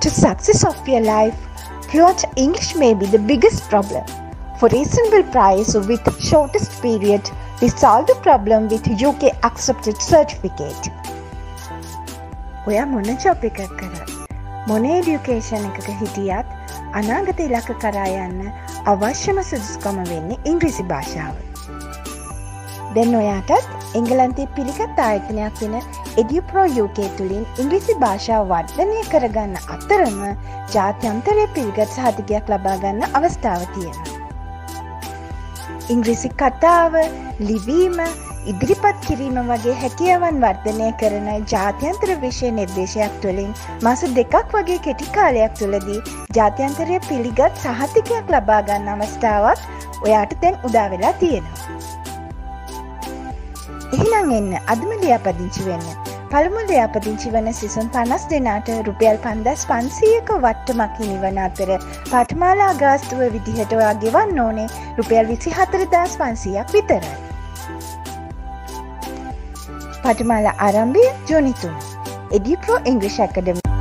To success of your life, fluent English may be the biggest problem. For reasonable price or with shortest period, we solve the problem with UK accepted certificate. ඔයා මොන job එකක් කරත් මොන education එකක හිටියත් අනාගත ඉලක්ක කරා යන්න අවශ්‍යම සුදුස්කම වෙන්නේ ඉංග්‍රිසි භාෂාව. දැන් ඔයාටත් එංගලන්තේ පිළිගත් ආයතනයක් වෙන එඩියප්‍රෝ UK තුළින් ඉංග්‍රිසි භාෂාව වර්ධනය කරගන්න අතරම ජාත්‍යන්තරය පිළිගත් සහතිකයක් ලබාගන්න අවස්ථාව තියෙන. ඉංග්‍රිසි කතාව ලිවීම ඉදිරිපත් කිරීම වගේ හැකියාවන් වර්ධනය කරන ජාත්‍යන්තර විෂය නිර්දේශයක් තුළින් මස දෙකක් වගේ කෙටි කාලයක් තුළදී ජාත්‍යන්තරය පිළිගත් සහතිකයක් ලබාගන්න අවස්ථාවක් ඔයාට තැන් උදාවෙලා තියෙනවා. එහිනං එන්න අදම ලියාපදිංචි වෙන්න. පළමු ලියාපදිංචි වන සිසුන් පනස් දෙනාට රුපියල් පන්දස් පන්සීයක වට්ටමක් හිනිවන අතර පටමාලා ගාස්තුව විදිහටවා ගෙවන්න ඕනේ රුපියල් විසි හතරදස් පන්සීයක් විතරයි. පටමාල ආරම්භය ජුනිතුන්. එඩිප්‍රෝ ඉංග්‍රිෂ් ඇකඩමි